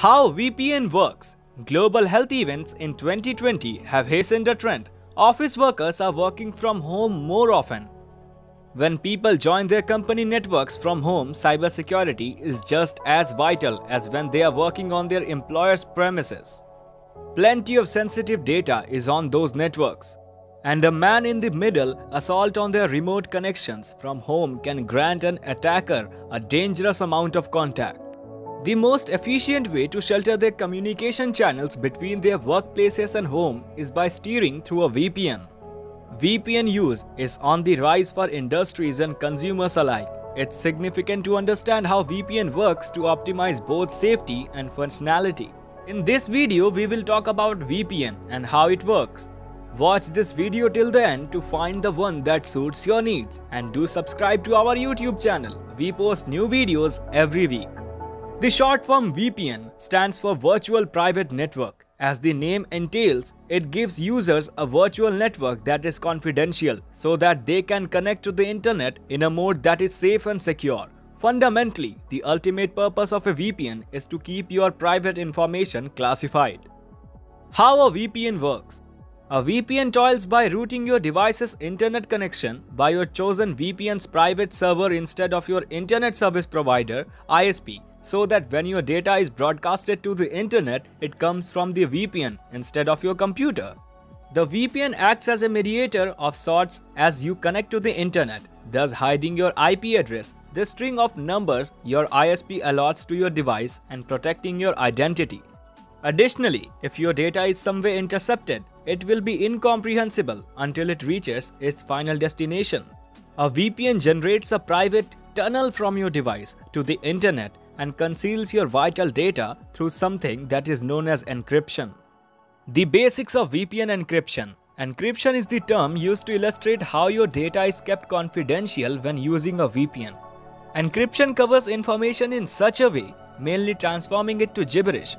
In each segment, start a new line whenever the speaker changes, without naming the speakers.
How VPN works. Global health events in 2020 have hastened a trend. Office workers are working from home more often. When people join their company networks from home, cybersecurity is just as vital as when they are working on their employer's premises. Plenty of sensitive data is on those networks. And a man in the middle assault on their remote connections from home can grant an attacker a dangerous amount of contact. The most efficient way to shelter their communication channels between their workplaces and home is by steering through a VPN. VPN use is on the rise for industries and consumers alike. It's significant to understand how VPN works to optimize both safety and functionality. In this video, we will talk about VPN and how it works. Watch this video till the end to find the one that suits your needs and do subscribe to our YouTube channel. We post new videos every week. The short form VPN stands for Virtual Private Network. As the name entails, it gives users a virtual network that is confidential so that they can connect to the internet in a mode that is safe and secure. Fundamentally, the ultimate purpose of a VPN is to keep your private information classified. How a VPN works a VPN toils by routing your device's internet connection by your chosen VPN's private server instead of your internet service provider ISP so that when your data is broadcasted to the internet, it comes from the VPN instead of your computer. The VPN acts as a mediator of sorts as you connect to the internet, thus hiding your IP address, the string of numbers your ISP allots to your device and protecting your identity. Additionally, if your data is somewhere intercepted, it will be incomprehensible until it reaches its final destination. A VPN generates a private tunnel from your device to the internet and conceals your vital data through something that is known as encryption. The basics of VPN encryption. Encryption is the term used to illustrate how your data is kept confidential when using a VPN. Encryption covers information in such a way, mainly transforming it to gibberish,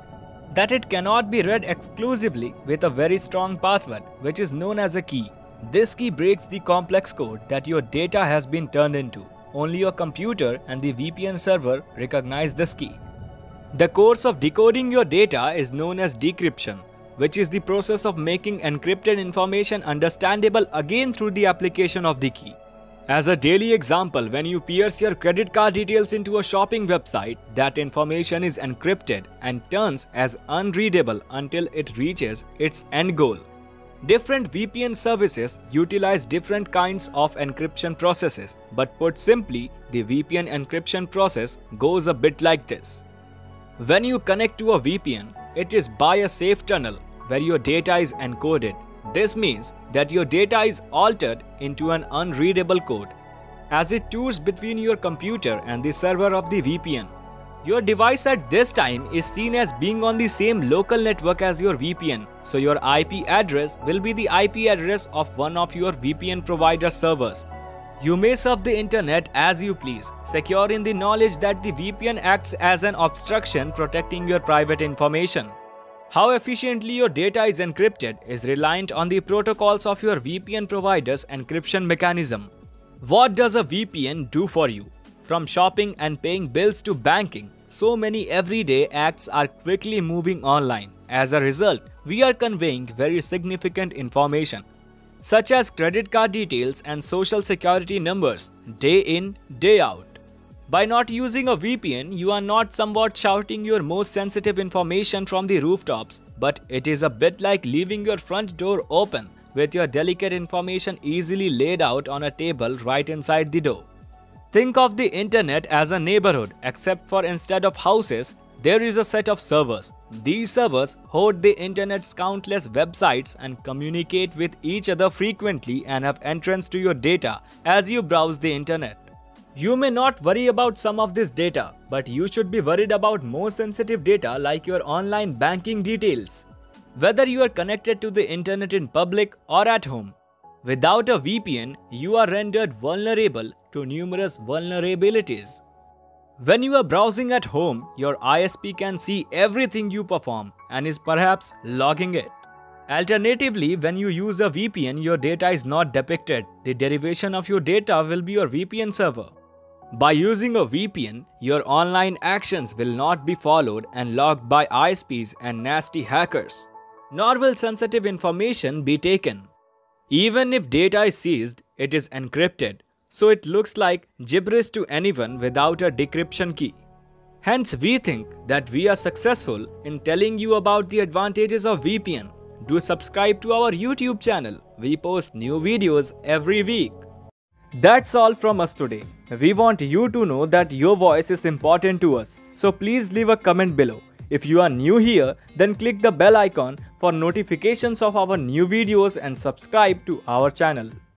that it cannot be read exclusively with a very strong password, which is known as a key. This key breaks the complex code that your data has been turned into. Only your computer and the VPN server recognize this key. The course of decoding your data is known as decryption, which is the process of making encrypted information understandable again through the application of the key. As a daily example, when you pierce your credit card details into a shopping website, that information is encrypted and turns as unreadable until it reaches its end goal. Different VPN services utilize different kinds of encryption processes, but put simply, the VPN encryption process goes a bit like this. When you connect to a VPN, it is by a safe tunnel where your data is encoded this means that your data is altered into an unreadable code as it tours between your computer and the server of the VPN. Your device at this time is seen as being on the same local network as your VPN, so your IP address will be the IP address of one of your VPN provider servers. You may surf the internet as you please, secure in the knowledge that the VPN acts as an obstruction protecting your private information. How efficiently your data is encrypted is reliant on the protocols of your VPN provider's encryption mechanism. What does a VPN do for you? From shopping and paying bills to banking, so many everyday acts are quickly moving online. As a result, we are conveying very significant information, such as credit card details and social security numbers, day in, day out. By not using a VPN, you are not somewhat shouting your most sensitive information from the rooftops, but it is a bit like leaving your front door open with your delicate information easily laid out on a table right inside the door. Think of the internet as a neighborhood, except for instead of houses, there is a set of servers. These servers hoard the internet's countless websites and communicate with each other frequently and have entrance to your data as you browse the internet. You may not worry about some of this data, but you should be worried about more sensitive data like your online banking details. Whether you are connected to the internet in public or at home, without a VPN, you are rendered vulnerable to numerous vulnerabilities. When you are browsing at home, your ISP can see everything you perform and is perhaps logging it. Alternatively, when you use a VPN, your data is not depicted. The derivation of your data will be your VPN server. By using a VPN, your online actions will not be followed and logged by ISPs and nasty hackers, nor will sensitive information be taken. Even if data is seized, it is encrypted, so it looks like gibberish to anyone without a decryption key. Hence, we think that we are successful in telling you about the advantages of VPN. Do subscribe to our YouTube channel. We post new videos every week. That's all from us today. We want you to know that your voice is important to us. So please leave a comment below. If you are new here, then click the bell icon for notifications of our new videos and subscribe to our channel.